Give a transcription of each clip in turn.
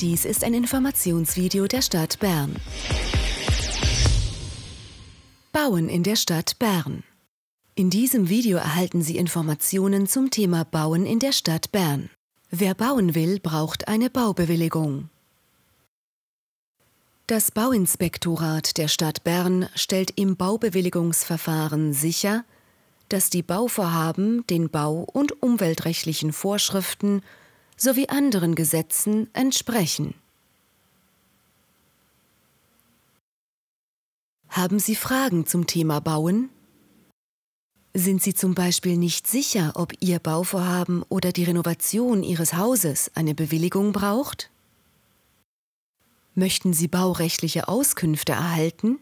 Dies ist ein Informationsvideo der Stadt Bern. Bauen in der Stadt Bern. In diesem Video erhalten Sie Informationen zum Thema Bauen in der Stadt Bern. Wer bauen will, braucht eine Baubewilligung. Das Bauinspektorat der Stadt Bern stellt im Baubewilligungsverfahren sicher, dass die Bauvorhaben den bau- und umweltrechtlichen Vorschriften sowie anderen Gesetzen entsprechen. Haben Sie Fragen zum Thema Bauen? Sind Sie zum Beispiel nicht sicher, ob Ihr Bauvorhaben oder die Renovation Ihres Hauses eine Bewilligung braucht? Möchten Sie baurechtliche Auskünfte erhalten?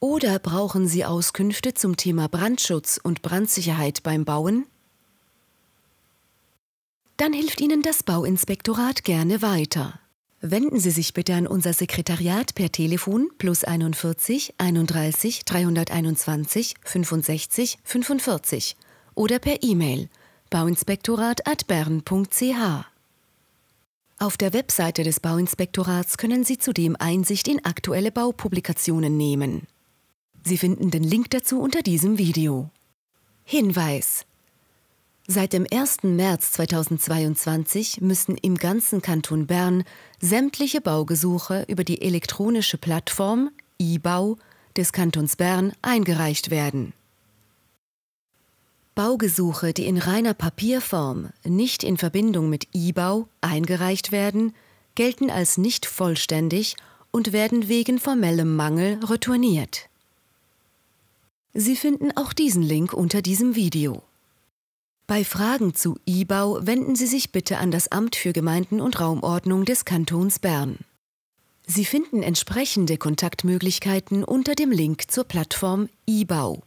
Oder brauchen Sie Auskünfte zum Thema Brandschutz und Brandsicherheit beim Bauen? Dann hilft Ihnen das Bauinspektorat gerne weiter. Wenden Sie sich bitte an unser Sekretariat per Telefon plus 41 31 321 65 45 oder per E-Mail bauinspektorat@bern.ch. Auf der Webseite des Bauinspektorats können Sie zudem Einsicht in aktuelle Baupublikationen nehmen. Sie finden den Link dazu unter diesem Video. Hinweis Seit dem 1. März 2022 müssen im ganzen Kanton Bern sämtliche Baugesuche über die elektronische Plattform eBau des Kantons Bern eingereicht werden. Baugesuche, die in reiner Papierform, nicht in Verbindung mit eBau eingereicht werden, gelten als nicht vollständig und werden wegen formellem Mangel retourniert. Sie finden auch diesen Link unter diesem Video. Bei Fragen zu IBAU wenden Sie sich bitte an das Amt für Gemeinden und Raumordnung des Kantons Bern. Sie finden entsprechende Kontaktmöglichkeiten unter dem Link zur Plattform IBAU.